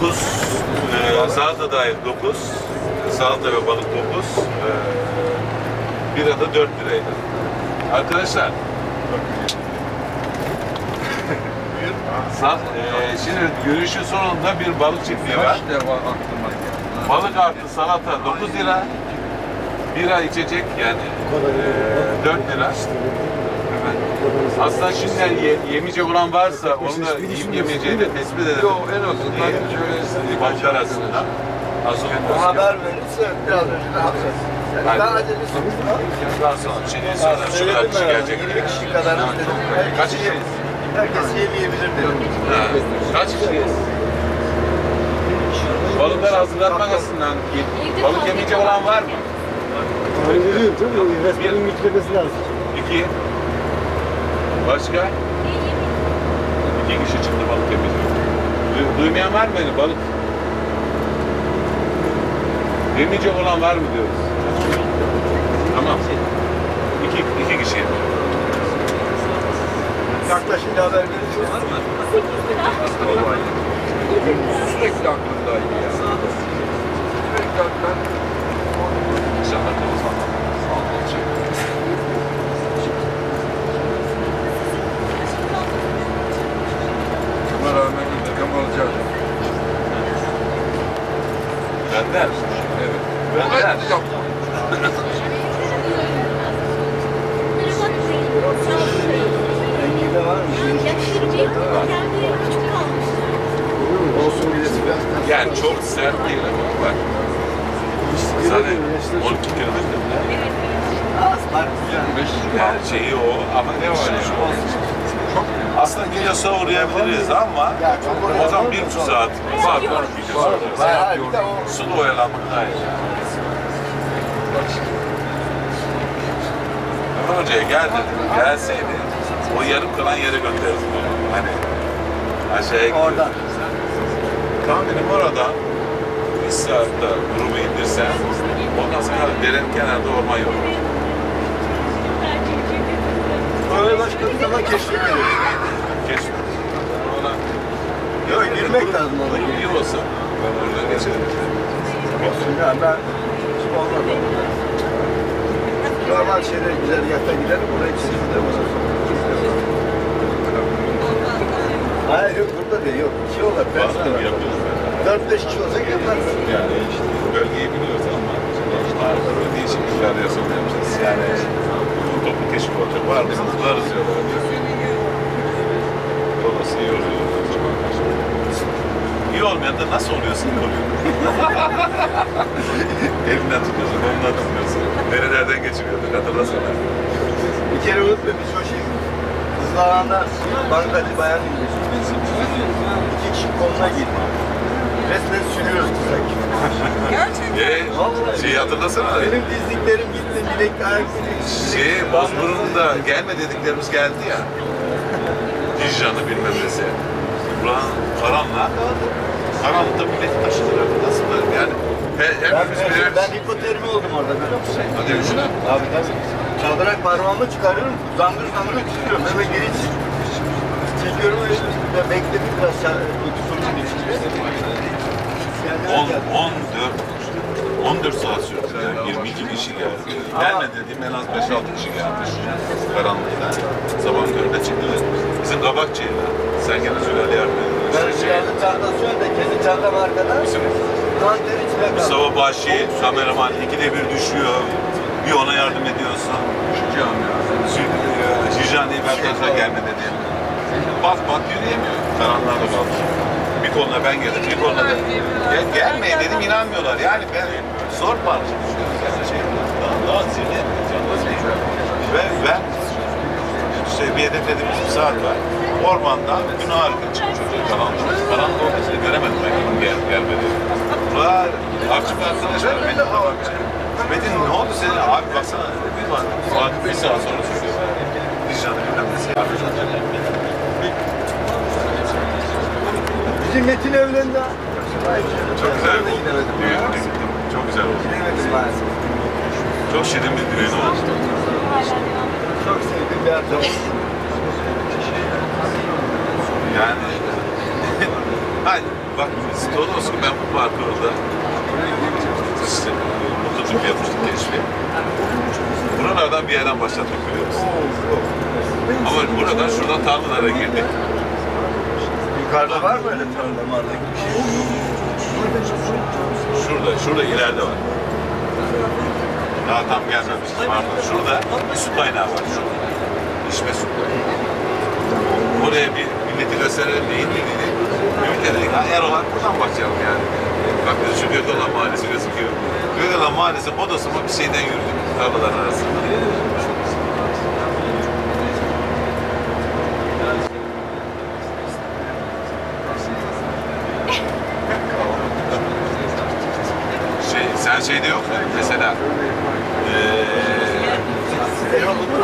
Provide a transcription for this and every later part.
Tuz, e, salata dahil 9, salata ve balık 9, e, bira da 4 liraydı. Arkadaşlar, Sa- e, şimdi yürüyüşün sonunda bir balık çiftliği var. Balık artı salata 9 lira. Bira içecek yani e, 4 lira. Aslında şimdiden ye, yemeyecek olan varsa onu da yiyip yemeyeceğini de tespit edelim. Yok en azından Ee, şöyle balık arasında. Asıl O haber verirse biraz önce de Hadi. daha acelesi. Daha sonra, şimdi sonra şu kadar kişi gelecek. 20 kişi kadar istedim. Kaç kişi? Herkes yemeyebilir diyor. Kaç kişiyiz? Balıklar hazırlatmak açısından balık yemeyecek olan var mı? Öyle değil tabii. Resmenin yüklemesi lazım. İki. Başka? İki kişi çıktı balık. Du- duymayan var mı beni? Balık yemeyecek olan var mı diyoruz. Tamam. İki, iki kişi. Yaklaşınca haber verirse. sürekli aklımdaydı ya. Sürekli aklımda. İnşallah. Buna rağmen intikam alacağız. Benden. Evet. Benden. Ben yaptım. Renginde var mı? Olsun birisi biraz ters. Yani çok sert değil ama bak. Sana 12 kilometre. Az fark güzel. Her şeyi o ama ne var ya? Aslında Giresun'a uğrayabiliriz ama Ya çok oraya o zaman bir buçuk saat var var Giresun'a. Hayır hayır bir de o Sulu oyalanmak daha iyi. Ömer Hoca'ya gel dedim. Gelseydi o yarım kalan yere göndeririz. Hani aşağıya gidiyor. oradan. Tahminim oradan bir saatte grubu indirsen ondan sonra derenin kenarında orman yolu. Böyle başka bir zaman keşfediyoruz. Keşke. Ona Yok girmek lazım orada. iyi olsa ben oradan geçerim. Olsun ya ben olmadı. Normal şeyler güzel yakta gidelim oraya keşfede Hayır yok burada değil yok. İki olur. Bazen yapıyoruz. Dört beş kişi olsa yaparız. Yani işte bölgeyi biliyoruz ama arada böyle değişik bir radyasyon yapacağız. Yani toplu keşif olacak. Var mısınız? Varız diyorlar. Babası iyi oluyor o zaman. İyi olmayan da nasıl oluyorsa iyi oluyor. Elinden tutuyorsun, ondan tutuyorsun. Nerelerden geçiriyorduk hatırlasana. Bir kere unutma o şey. Kızlaranda bankacı bayan indik. İki kişi koluna girdi. Resmen sürüyoruz kızak. Ee, şeyi hatırlasana. Benim dizliklerim gitti, bilek ayak. Şey, Bozburun'da gelme dediklerimiz geldi ya. Dijan'ı bilmem nesi. Ulan karanlığa kaldı. Karanlıkta milleti taşıdılar. Nasıl böyle yani? He, Ben, birer... ben hipotermi oldum orada biliyor musun? Hadi düşünün. Abi tabii. Çaldırarak parmağımı çıkarıyorum, zangır zangır tutuyorum. Hemen geri çek- çekiyorum ve bekledim biraz ça- tutumun içinde. Kendine 10, geldi. 14 14 saat sürdü. Yani 22 kişi geldi. Gelme dediğim en az 5-6 kişi gelmiş. Karanlıkta. Sabah köründe çıktı. Bizim kabakçıyla. Sen gene Zülal'e yardım edin. Ben Şey, silahlı çantasıyorum da kendi çantam arkada. bizim. Mustafa Bahşi, kameraman ikide bir düşüyor. Bir ona yardım ediyorsun. Çıkacağım ya. Jijan diye bir arkadaşlar gelme dedi. Bak bak yürüyemiyor. Karanlığa kaldı. Bir koluna ben geldim, bir koluna da. Ya gelmeyin dedim inanmıyorlar. Yani ben zor parça düşüyoruz. Yani şey, daha, daha yapacağız. Ve ben işte bir hedeflediğimiz bir saat var. Ormanda gün harika çıkmış çocuğu karanlık. Karanlık olmasını göremedim ben gel, gelmedi. Var, akçı bir arkadaş var. Metin de. Metin ne oldu senin? Abi baksana. Bir bak. Saat bir saat sonra sürüyor. Dijan'ı bilmem yapacağız. Bizim Metin evlendi ha. Çok güzel oldu. Düğün Çok güzel oldu. Gidemedim maalesef. Çok şirin bir düğün oldu. Çok sevdiğim bir arkadaş. Yani Hayır. bak Stolos'u ben bu parkurda işte mutlucuk yapmıştık keşfi. Buralardan bir yerden başlattık biliyor musun? Ama buradan şuradan tarlalara girdik. Yukarıda var mı öyle tarla marla gibi bir şey? Şurada, şurada ileride var. Daha tam gelmemiş. Pardon. Şurada bir su kaynağı var. Şurada. İçme su. Oraya bir milleti gösterelim değil mi? Ümit dedik, ha Erol'a buradan başlayalım yani. Bak dedi şu Gökalan Mahallesi gözüküyor. Gökalan Mahallesi Bodosuma bir şeyden yürüdük tarlaların arasında. Şey, sen şeyde yok mu? Mesela eee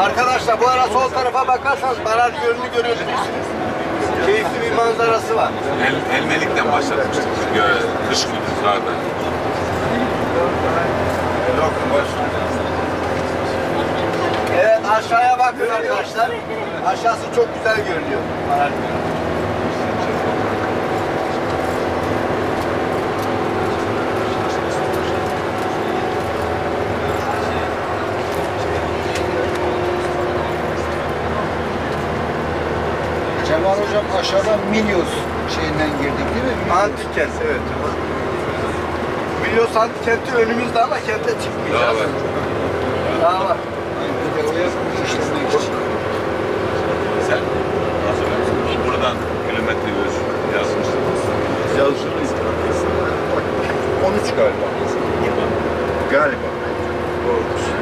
Arkadaşlar bu ara sol tarafa bakarsanız baraj gölünü görüyorsunuz. Keyifli bir manzarası var. El, Elmelik'ten başlatmıştık. Gö- Kış günü karda. Evet aşağıya bakın arkadaşlar. Aşağısı çok güzel görünüyor. Cemal Hocam aşağıdan Milyos şeyinden girdik değil mi? Antik kent evet. Milyos antik kenti önümüzde ama kente Daha çıkmayacağız. var. Daha var. Bir de oraya işlemek için. Sen hatırlıyor musun? Buradan kilometre göz yazmıştın. Yazılıyız. 13 galiba. Galiba. Doğrudur.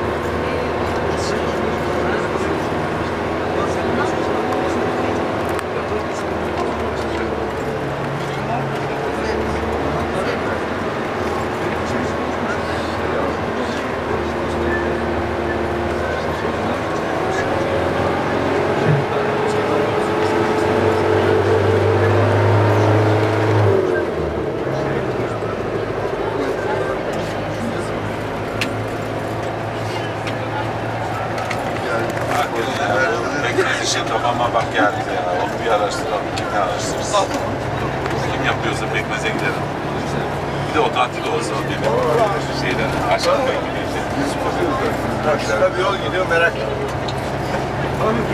Pekmez işi kafama bak geldi ya. Onu bir araştıralım. Kim ne araştırırız? Kim yapıyorsa pekmeze gidelim. Bir de otantik olsa o gibi. Şeyden aşağıda ilgili Şurada bir yol gidiyor merak etme.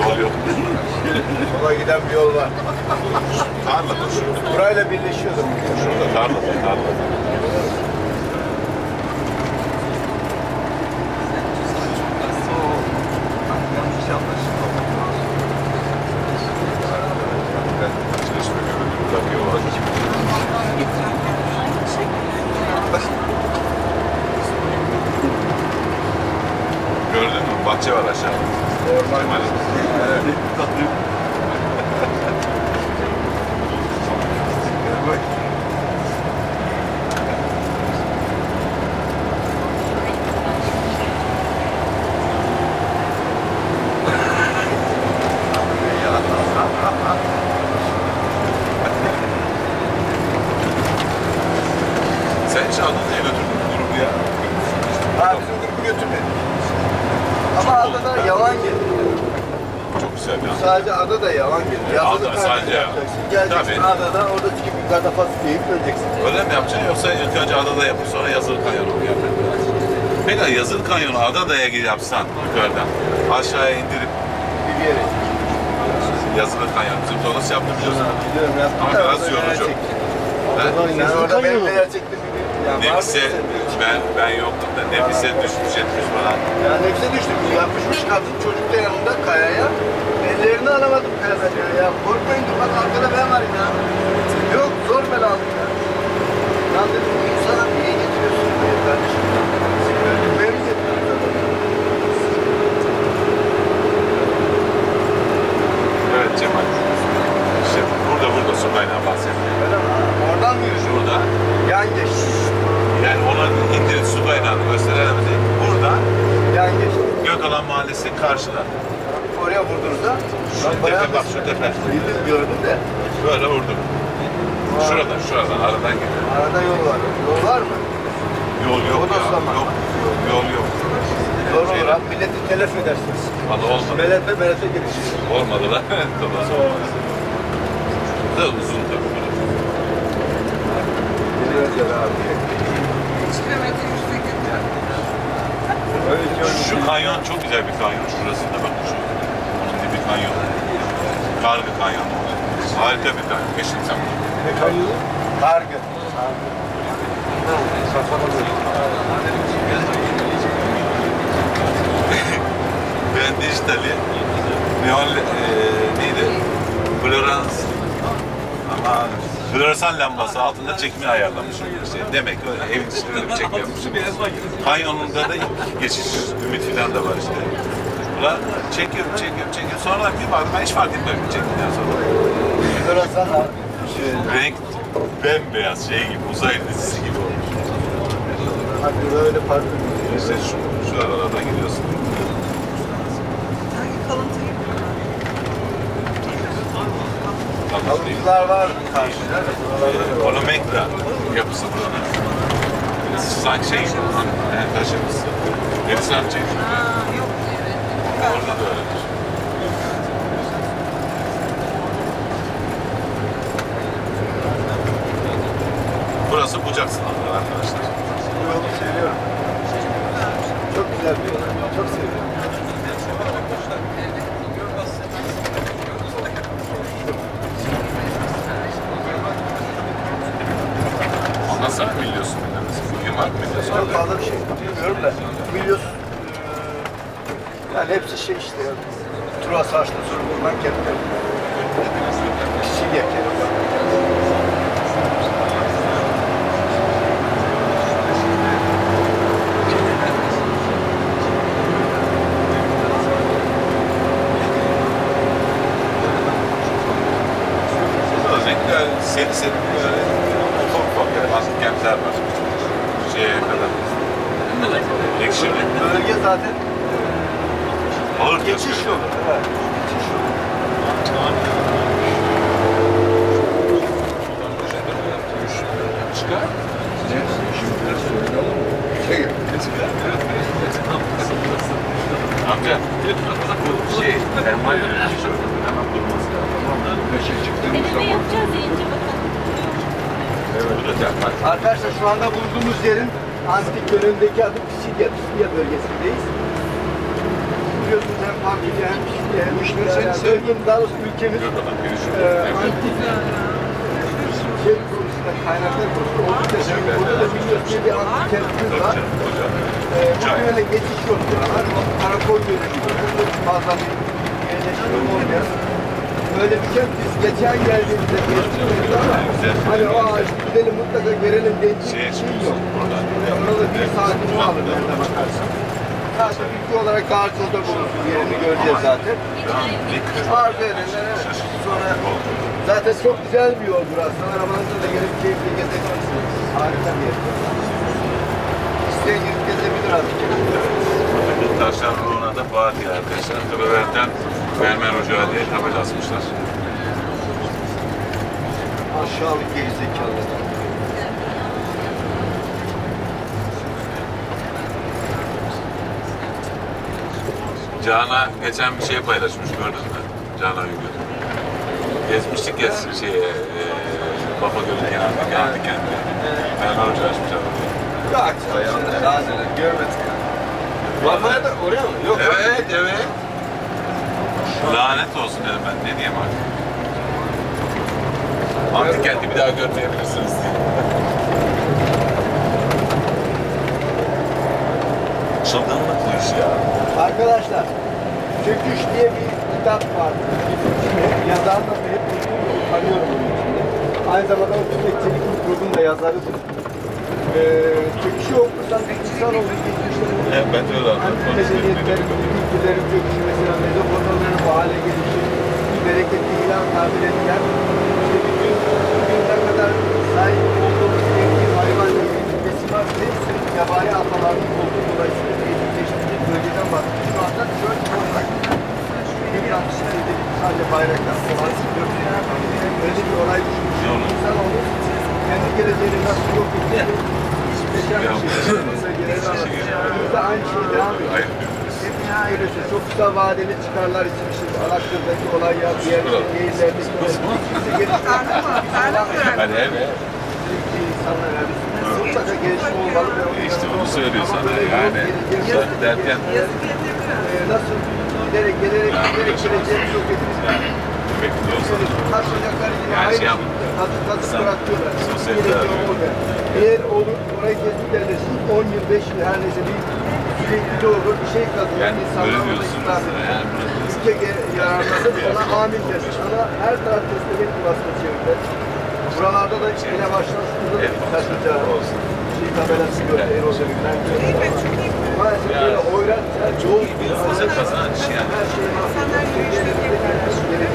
yol yok. Sola giden bir yol var. Tarlada şurada. Burayla birleşiyordu. Şurada tarlada tarlada. Çalışma gömülü takıyor. Gördün mü? Bahçe var aşağıda. Kemal'in. Sen hiç Anadolu'ya götürdün grubu ya? Ha bizim grubu götürmedi. Ama adada yalan gelir. Çok güzel ya. Sadece adada yalan gelir. Yazılı Ada, tatil sadece yapacaksın. Geleceksin Tabii. adada orada çıkıp yukarıda fasulye yiyip döneceksin. Öyle mi yapacaksın yoksa ilk önce adada yapıp sonra yazılı kanyonu mu yapacaksın? Peki yazılı kanyonu adadaya gidip yapsan yukarıdan aşağıya indirip Bir yere. yazılı kanyon bizim Tonos yaptı biliyorsun. Biliyorum ya. Ama biraz yorucu. Ben, Sen orada benim neler çektiğimi biliyorsun. Ya, Nefise ben ben yoktum da Nefise düşmüş etmiş falan. Ya nefse düştüm. Yapışmış kadın çocuk da yanında kayaya. Ellerini alamadım kayadan ya. Ya korkmayın dur bak arkada ben varım ya. Yok zor bela aldım ya. Lan dedim insana niye getiriyorsun buraya kardeşim? Seni öldürmeye mi getiriyorsun? Evet Cemal. İşte burada burada su kaynağı bahsediyor. Öyle mi? Oradan mı yürüyorsun? Burada Yan geçti. yani ona indirip su kaynağını gösteremedik. Burada Yan geçti. Gökalan Mahallesi karşıda. Oraya vurduğunuzda Şu tepe bak şu tepe. Bildim gördüm de. Böyle vurdum. Şuradan şuradan aradan gidiyor. Arada yol var. Yol var mı? Yol yok O da ya. ıslama. Yok. Yol yok. Zor olur Şeyden- abi. Milleti telef edersiniz. Valla olmadı. Melete melete girişir. Olmadı da. Tamam olmaz. Da uzun tabii. burası. Özel abi. 3 kilometre yükseklikte. Öyle diyorum. Şu kanyon çok güzel bir kanyon şurasında bak şu. Onun dibi kanyon. Kargı kanyonu. Harika bir kanyon. Geçin sen bunu. Ne kayıyor? Kargı. Ben dijitali neon e, neydi? Florans ama floresan lambası altında çekimi ayarlamışım. İşte demek ki öyle evin içinde öyle bir çekim yapmışım. Kanyonunda da geçiş ümit falan da var işte. Ulan çekiyorum, çekiyorum, çekiyorum. Sonra bir baktım ben hiç fark etmedim çektikten sonra. Floresan abi. Renk bembeyaz şey gibi, uzay dizisi gibi olmuş. Hadi böyle farklı. İşte şu, şu aralardan gidiyorsun. Hangi kalıntı gibi? Kalıntılar var karşıda. Var. Monomekra yapısı buranın. Sanki şey gibi, taşımız. Hristiyanca gibi. Ha, yok evet. Orada da öyledir. Burası bucak sınavı arkadaşlar. Bu yolu seviyorum. Çok güzel bir yol. Çok seviyorum. Ama sen biliyorsun. Bugün var biliyorsun. Çok fazla bir şey bilmiyorum da. Biliyorsun. Hepsi şey işte. ya. Tura saçlı sorumluluğundan kendine. Kişi. Özellikle seri seri böyle ufak ufak yani bazı kentler var. Şeye kadar. Ekşili. Bölge zaten Ağır geçiş yolu. Evet. Geçiş yolu. Çıkar. Amca. Bu şey, termal yönetici şöyle. Hemen durması lazım. Elinde yapacağız deyince bakalım. Bu da termal. Arkadaşlar şu anda bulunduğumuz yerin antik dönemdeki adı Pisidya, Pisidya bölgesindeyiz. Biliyorsunuz hem Pampilya hem Pisidya hem İşmir'e yani bölgemiz daha doğrusu ülkemiz Yok e, antik şey konusunda kaynaklar konusunda oldukça zengin. Burada da biliyorsunuz bir antik kentimiz var. E, bu böyle geçiş yolu buralar. Karakol dönemi. Burada fazla bir yerleşim olmayan. Böyle bir kent biz geçen geldiğimizde geçtiğimizde ama hani o ağaç gidelim mutlaka görelim dediğim Şey, şey yok. Orada bir saatini alır nerede bakarsan. Zaten ülke olarak Kartal'da bulunsun yerini göreceğiz zaten. Arzu edenler evet. Sonra zaten çok güzel bir yol burası. Arabanızda da gelip keyifli gezebilirsiniz. Harika bir yer. İsteyen gelip gezebilir artık. Taşlar ruhuna da Fatih arkadaşlar. Kıbrıverten Mermer Ocağı diye tabela asmışlar. Aşağılık gerizekalılar. Canan geçen bir şey paylaşmış gördün mü? Canan Yügül. Gezmiştik ya şeye, e, Baba Gölü kenarındaki antik kentte. Mermer Ocağı açmış. Yok. Daha neler görmedik. Vafaya da oraya mı? Yok. Evet, evet. Lanet olsun dedim ben. Ne diyeyim artık? Antik kenti bir daha görmeyebilirsiniz. Çılgınlık bu iş ya. Arkadaşlar, Çöküş diye bir kitap var. Yazar da hep tanıyorum onun içinde. Aynı zamanda o Tüfek Çelik grubun da yazarıdır. Ee, çöküşü okursan bir insan olur. Geçmişte Evet, ben öyle anladım. medeniyetlerin, kültürlerin çöküşü mesela Mezopotamya'nın bu hale gelişi, bereketli ilan tabir edilen, işte bütün bugüne kadar sahip olduğumuz evcil hayvan besin var, hepsi yabani atalarının olduğu dolayısıyla bahsediyor. Şu anda çöl toprak. Bir yanlış dedi, sadece bayraklar falan. Öyle bir olay düşünmüş. İnsan olur, kendi geleceğini nasıl yok ediyor. Yaşam bir şey. Mesela genel anlamda. Burada aynı şey devam ediyor. Hayır. Öyleyse çok kısa vadeli çıkarlar için şimdi Alakkır'daki olay ya diğer şehirlerdeki olay. Karnı mı? Karnı mı? Hadi evet. insanlar yani. Mutlaka gelişme olmalı İşte onu söylüyor sana yani. Geri- derken Yazık. Ee, nasıl giderek gelerek giderek hepimiz. yani bekliyorsan Taşlayacaklar yine Yani aynı şey kazık Sen bırakıyorlar. Yine. Eğer olur orayı kesip derlesin 10 yıl 5 yıl her neyse bir sürekli olur bir şey kazanır. yani insanlar öyle ona diyorsun ikram mesela eder. yani. Ülke yararlanır ona amin dersin. Ama her taraf destek yuvasına çevirdiler. Buralarda da şurada da Evet, taşıyacağı olsun. şey tabelası gördü. Erol Demir'den Değil mi? Çok fırsat kazanç yani.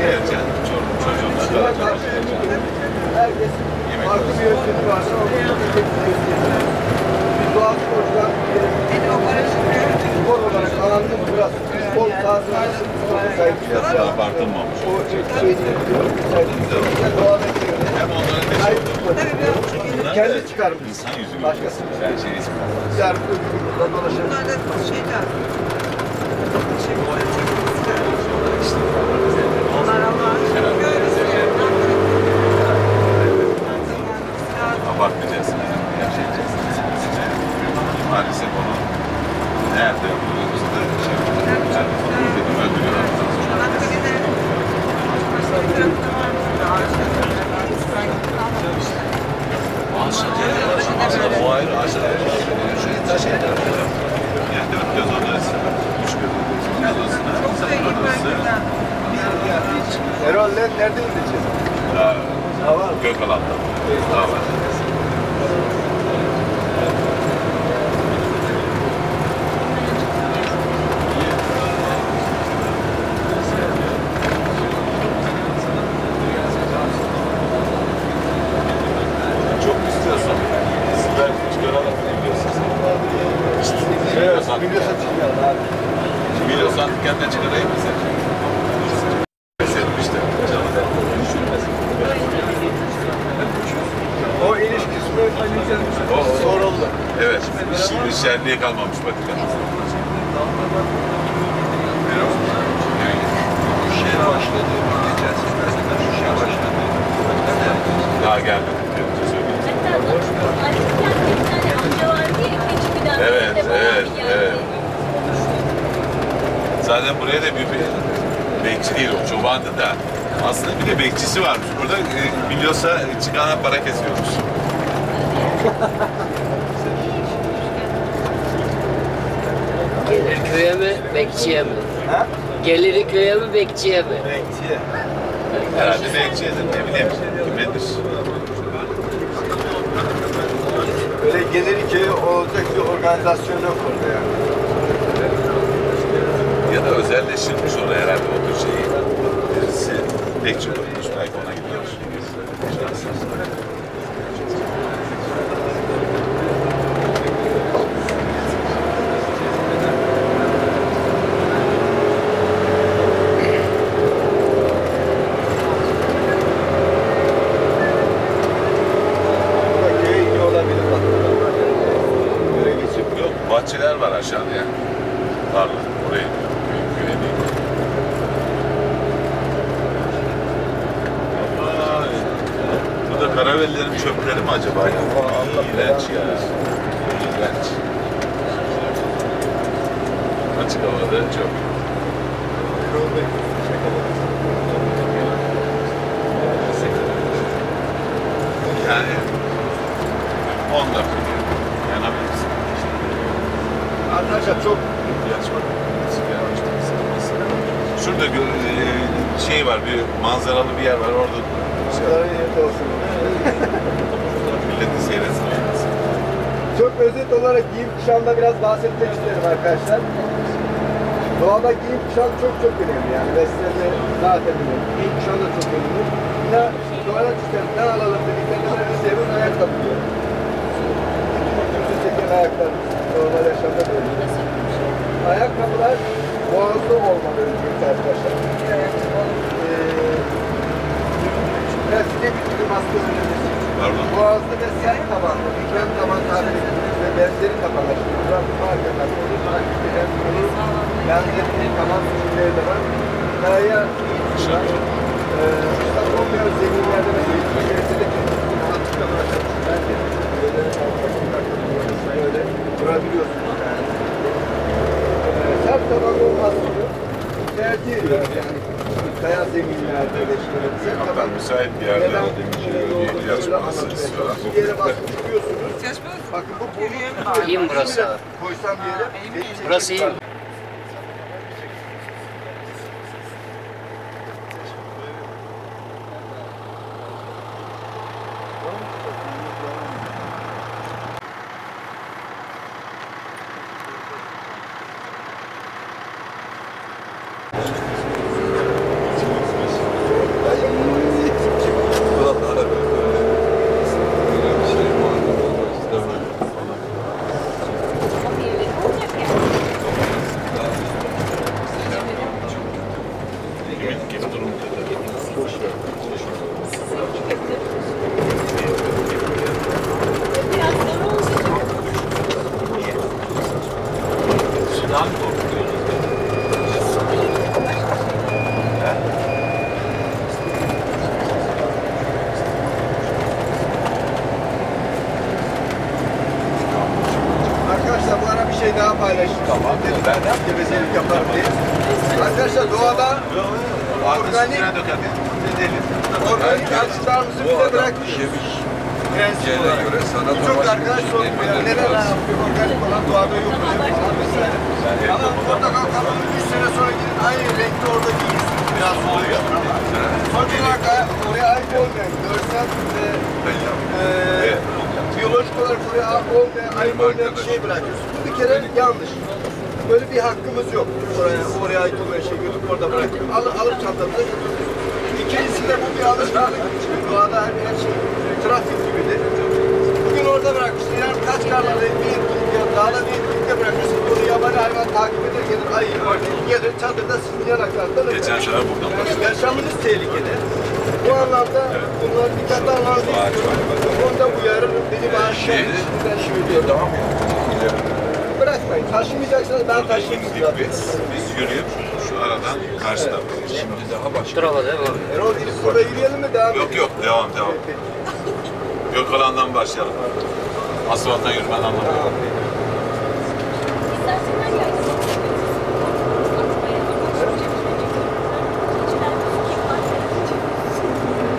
Evet yani Buna da karşı herkes farklı bir yöntemi varsa gösteriyor. Biz doğal sporcular o spor olarak alanımız burası. Spor sporun sahip çıkacağız. biraz abartılmamış. O şeyini yapıyoruz. Güzel doğada giriyor. Hem onların da şey Sahip biraz Kendi çıkarmış. İnsan yüzü Başkası. görüyorsun. Her şey ismi. Yarın öbür gün burada dolaşır. Bunlar da şey. Şey. İşte Onlar Allah'ın abartmayacaksın. Yani. Gerçekten. Maalesef onu nerede yapıyoruz da şey yani dedim öldürüyorlar. Çanakkale'de başka bir tarafta var mı? Aslında o ayrı aşağıya. Şey taş eder. Yani dört göz odası. Üç göz odası. Çok da iyi bölgeden. Erol gideceğiz? Hava. Gökalan'da. Daha var. Çok istiyorsan sizler çıkaralım biliyorsun. Biliyorsan, Biliyorsun çıkıyor abi. biliyorsan kendine çıkarayım mı sen? Mesela işte. O iniş kısmı O, soruldu. Evet, şimdi şenliğe kalmamış Vatikan. Şey başladı. Geçen sefer şu şey başladı. Daha gelmedi. diye söyleyeyim. Hatta Alişken bir tane amca vardı ya ikinci günden Evet, evet, evet. Zaten buraya da bir bekçi değil o, çobandı da. Aslında bir de bekçisi varmış. Burada e, biliyorsa çıkana para kesiyormuş. Gelir köye mi, bekçiye mi? Ha? Geliri köye mi, bekçiye mi? Bekçi. Herhalde bekçidir, ne bileyim, kimedir. Böyle gelir ki olacak bir organizasyon yok orada yani. Ya da özelleştirilmiş oraya herhalde o tür şeyi. Birisi bekçi koymuş, belki ona gidiyor. Burada köye iyi olabilir bak. Böyle geçip Yok, bahçeler var aşağıda ya. Tarla, oraya gidiyor. Köy, köye değil. Vay. Bu da Karavellilerin çöpleri mi acaba ya? İğrenç ya. İğrenç. Açık havada çöp. Yani 10 dakika yanabilirsin. arkadaşlar çok İhtiyaç var. Sigara içmek Şurada gö- e, şey var, bir manzaralı bir yer var. Orada sigara yerde olsun. milleti seyretsin. Çok özet olarak giyim kuşamda biraz bahsetmek isterim arkadaşlar. Doğada giyim kuşam çok çok önemli yani. Beslenme zaten önemli. Giyim kuşam da çok önemli. Ya doğada çıkan ne alalım dediklerinde ben Özlem'in ayakkabı diyor. Bütün çeken ayaklar normal yaşamda böyle. Ayakkabılar boğazlı olmalı öncelikle arkadaşlar. Ee, biraz bir de bir maske önemli. Pardon. Boğazlı ve sert tabanlı, krem taban tabir ettiğimiz ve benzeri tabanlar. Şimdi burada fark eden, hem bunu benzeri taban sürüleri de var. Kaya var. Ee, işte olmayan zeminlerde mesela hiçbir şekilde açık olarak bence tercih ediyoruz yani. Kaya zeminlerde de işte. Sen Hatta tamam. Müsait bir yerde Şöyle parası istiyorlar. çıkıyorsunuz. Çalışmaz. Bakın bu bu. İyi mi burası? Koysam bir yere. Burası iyi mi? Ama birileri olacak yani. Ümit gibi durum Biraz zor olacak. Sudan korkuyoruz. Arkadaşlar bu ara bir şey daha paylaşayım. Tamam. Dedim ben de gevezelik yaparım diye. Arkadaşlar doğada organik Üstüne dökelim. Dedelim. organik alışlarımızı bize bırakmış. Prensip Gene olarak. göre sana da Çok başka arkadaş bir şey soruyor ya. demeleri Neler lazım. yapıyor organik olan doğada yok mu? Falan vesaire. Ama portakal kabuğunu 3 sene sonra gidin aynı renkte orada giyiyorsunuz. Biraz oluyor ama. Sonuç olarak oraya ait olmayan görsel ve eee olarak oraya olmayan, ait olmayan bir şey bırakıyorsun. Bu bir kere yanlış. Böyle bir hakkımız yok. Oraya, oraya ait olmayan şey götürüp orada bırakıyorum. Alıp, alıp çantamıza götürüyoruz. İkincisi de bu bir alışkanlık. Doğada her, her şey trafik gibidir. Bugün orada bırakmışsın. Yani kaç karlarda bir etkinlik dağda bir etkinlikte bırakırsın. Bunu yabani hayvan takip eder gelir. Ayı, gelir çadırda sizin yanaklarında da Geçen sene buradan yani yaşamınız tehlikede. Bu anlamda bunları dikkate almanızı istiyorum. Bu konuda uyarırım. Beni bağışlayın. Ben söylüyorum. Daha mı? Bırakmayın. Taşımayacaksanız ben taşıyayım biz. Biz yürüyüp şu aradan karşıda. Şimdi daha başka. Dur ama değil mi? Erol gidip burada yürüyelim mi? Devam Yok yok devam devam. Gökhalan'dan başlayalım. Asfalttan yürümen anlamı yok.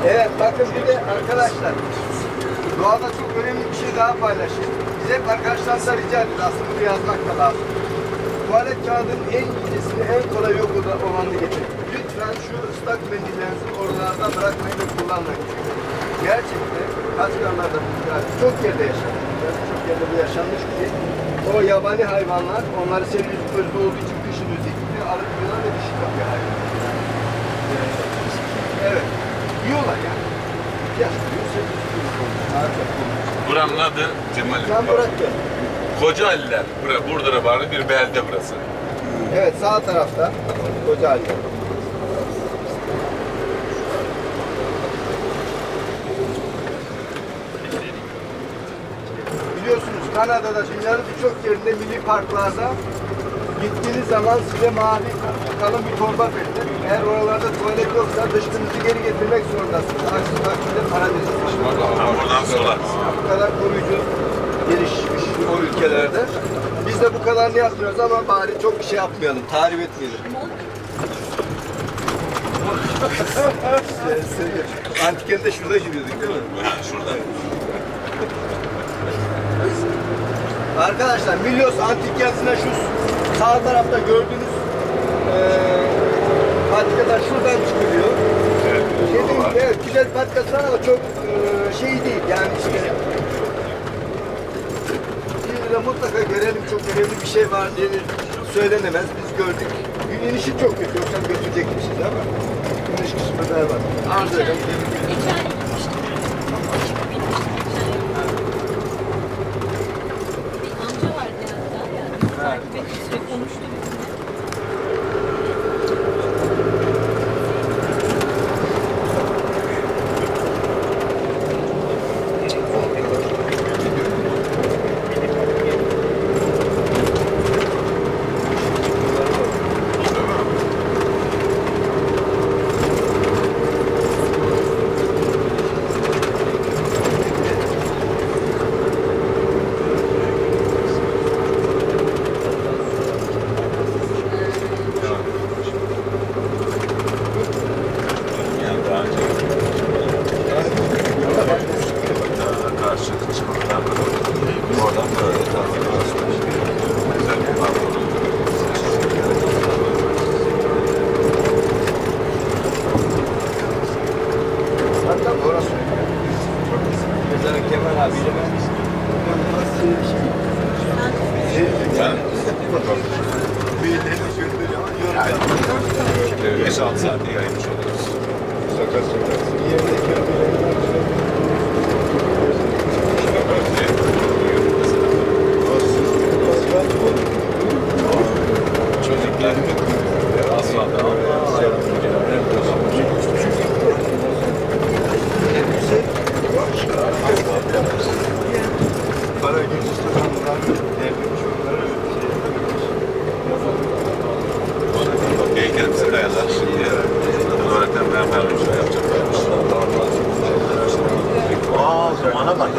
Evet bakın bir de arkadaşlar doğada çok önemli bir şey daha paylaşayım. Biz hep arkadaşlarımıza rica ediyoruz aslında bunu yazmak da lazım. Tuvalet kağıdının en incesini en kolay da olanı getirin. Lütfen şu ıslak mendillerinizi oralarda bırakmayın ve kullanmayın. Gerçekten Kaçkanlarda çok yerde yaşanmış. Çok yerde bu yaşanmış ki o yabani hayvanlar onları seviyoruz olduğu için kışın özellikle alıp yiyorlar ve dişi kapıyor hayvan. Evet. Yiyorlar yani. Yaşlıyor, seviyoruz. Harika. Buranın adı Cemal. Sen bırak gel. Koca Aliler. Bura, Burdur'a bağlı bir belde burası. Evet sağ tarafta Koca Ali. Biliyorsunuz Kanada'da dünyanın birçok yerinde milli parklarda gittiğiniz zaman size mavi kalın bir torba verilir. Eğer oralarda tuvalet yoksa dışkınızı geri getirmek zorundasınız. Aksi takdirde para verir. Tam buradan sola. Bu kadar koruyucu gelişmiş o ülkelerde. Biz de bu kadar ne yapmıyoruz ama bari çok bir şey yapmayalım, tarif etmeyelim. Antikende şurada yürüyorduk değil mi? Şurada. Arkadaşlar Milyos Antik Kentsi'ne şu sağ tarafta gördüğünüz eee patikadan şuradan çıkılıyor. Evet, Şey var. evet, güzel patikası var ama çok eee, şey değil yani işte. Bir de mutlaka görelim çok önemli bir şey var diye söylenemez. Biz gördük. Gün inişi çok kötü yoksa götürecekmişiz ama iniş kısmı da var. Arz ederim.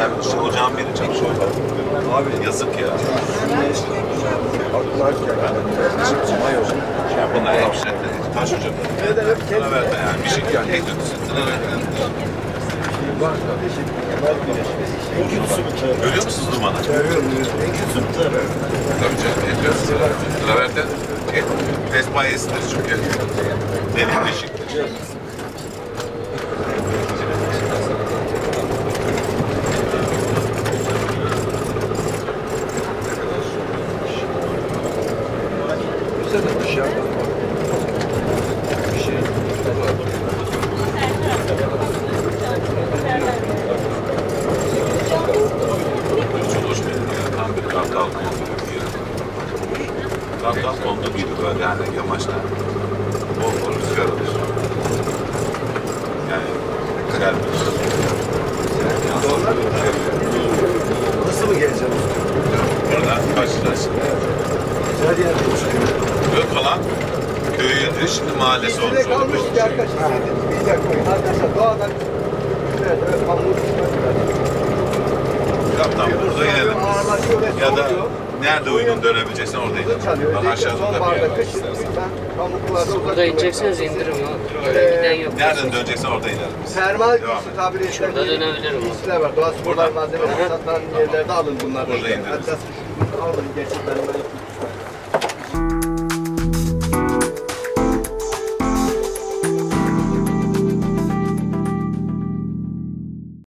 Yani işte ocağın biri çalışıyor. Abi yazık ya. Ya bunlar hemşire, taş ocakları. Traverten yani bir şey yani en kötüsü. Görüyor musunuz dumanı? Tabii canım, kötüsü traverten. En Vespayesidir çünkü. Derin deşiktir. Güzelmiş ya. Bir şey. Çok hoş benim ya. Tam bir kartal kondu gibi ya. Kartal kondu gibi böyle yani yamaçta. Bol bol rüzgar alır. Yani güzel bir Nasıl mı geleceğim? Burada karşılaştık. Güzel yerde Yok falan köyü şimdi mahallesi olmuş Üstüne oldu. kalmış ki arkadaşlar. Bir dakika. Arkadaşlar doğadan Evet, evet. Kaptan burada inelim. Ya da. Nerede uygun dönebileceğiz orada çalıyor. Bak aşağıda da bir yer var Burada inecekseniz indirim yok. Öyle giden yok. Nereden döneceksen orada inelim biz. Termal Devam et. edilen Şurada dönebilirim. giysiler var. Doğal sporlar malzemeleri satılan yerlerde alın bunları. Burada indiririz. Hatta şu alın gerçekten böyle